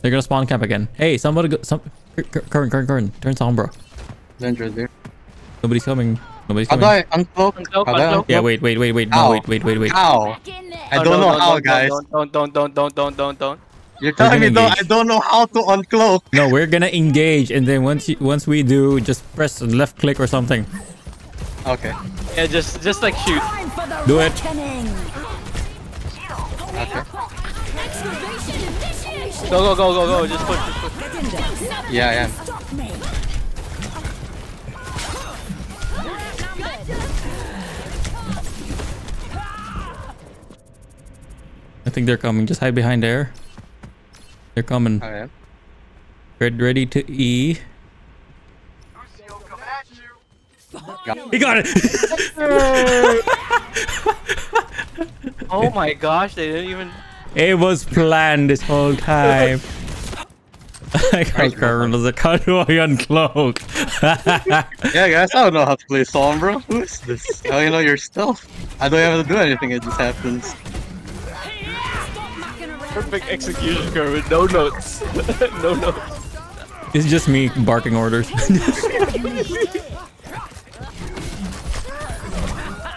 They're gonna spawn camp again. Hey, somebody go. Some. Current, current, current. Turn sombra. Danger there. Nobody's coming. Nobody's How coming. do I uncloak? Uncloak, How do I uncloak. Yeah, wait, wait, wait, wait. No, wait, wait, wait, wait. How? Back in there. I don't know how, guys. Don't, don't, don't, don't, don't, don't, don't, don't. You're telling me gonna though. I don't know how to uncloak. No, we're gonna engage, and then once you, once we do, just press and left click or something. Okay. Yeah, just, just like shoot. Time for the Do it. Okay. Excavation initiation. Go, go, go, go, go. Just push, just push. Get in there. Yeah, I. Stop me. I think they're coming. Just hide behind there. They're coming. Oh, I am. Red ready to E. He got it. Oh my gosh, they didn't even. It was planned this whole time. I got Colonel. Like, how do I uncloak? Yeah, guys, I don't know how to play Sombra. Who is this? How do you know your stealth? I don't have to do anything, it just happens. Stop mucking around. Perfect execution, Kerwin. No notes. no notes. it's just me barking orders.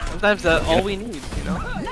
Sometimes that's all we need, you know?